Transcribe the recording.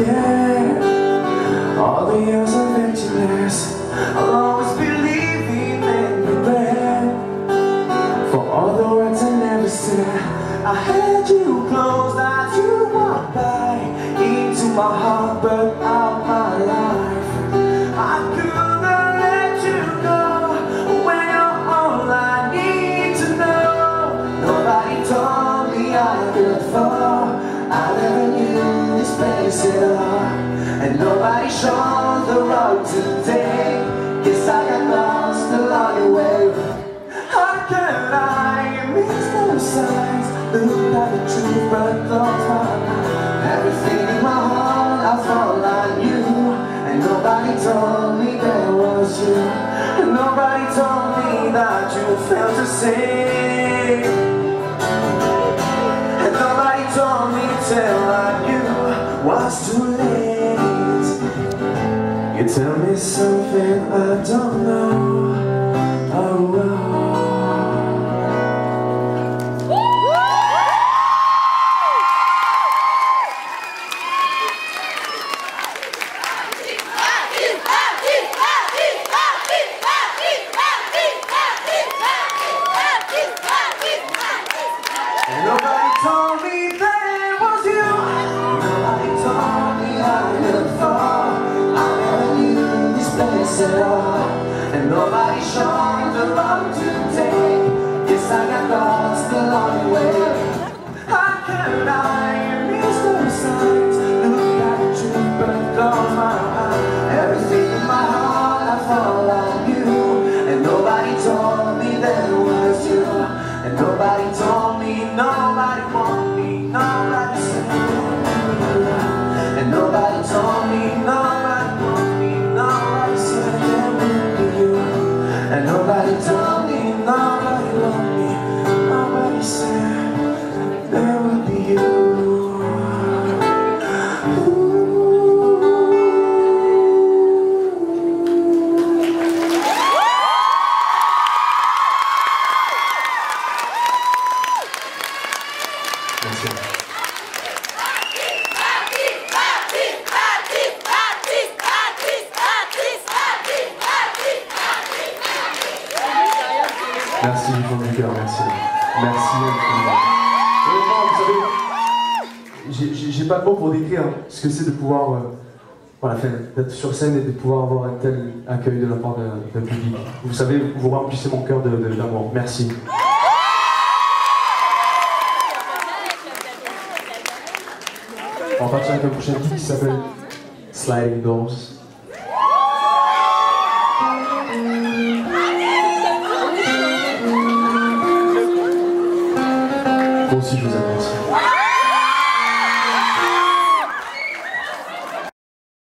forget all the years of emptiness. I'll always believe in regret for all the words I never said. I had you close as you walked by into my heart, but out place and nobody showed the road today. Guess I got lost along the way. How can I miss those signs? Look at the truth, but lost my mind. Everything in my heart, I thought I knew, and nobody told me there was you. And nobody told me that you felt the same. And nobody told me till I was too late. You tell me something I don't know. Place. And nobody showed the love to Merci du fond du cœur, merci. Merci vous savez, j'ai- pas de mots pour décrire ce que c'est de pouvoir, euh, voilà, d'être sur scène et de pouvoir avoir un tel accueil de la part d'un public. Vous savez, vous remplissez mon cœur de- de- d'amour. Merci. On va partir avec un prochain titre qui s'appelle Sliding Doors. Moi aussi, je vous merci.